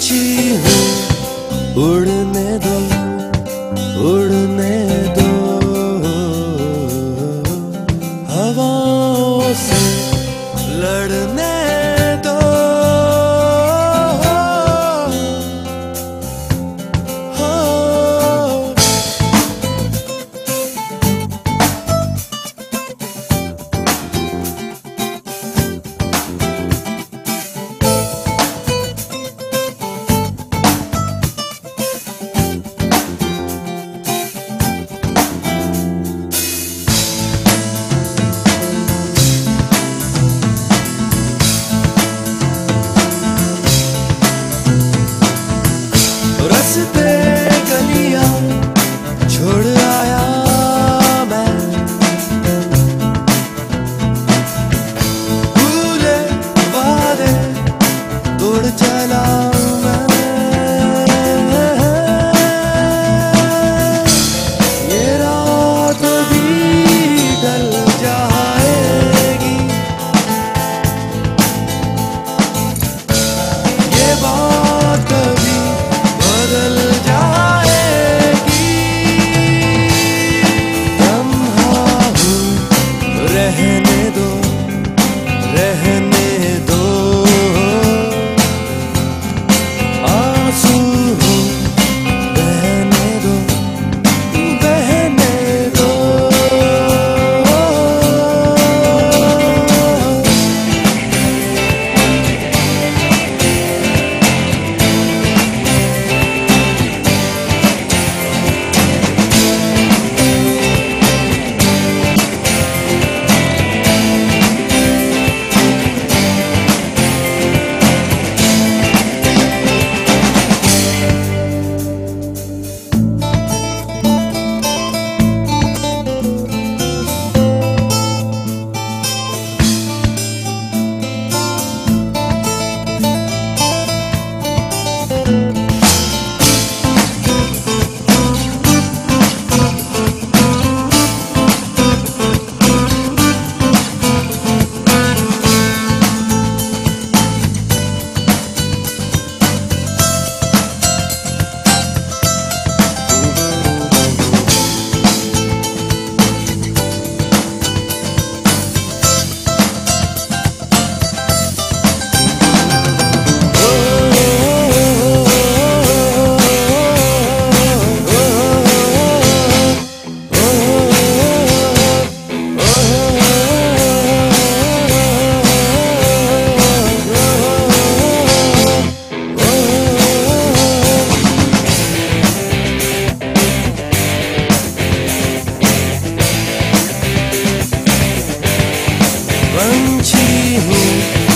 पंछी हूँ उड़ने दो उड़ने दो। हवाओं से Lord Jalal 想起你。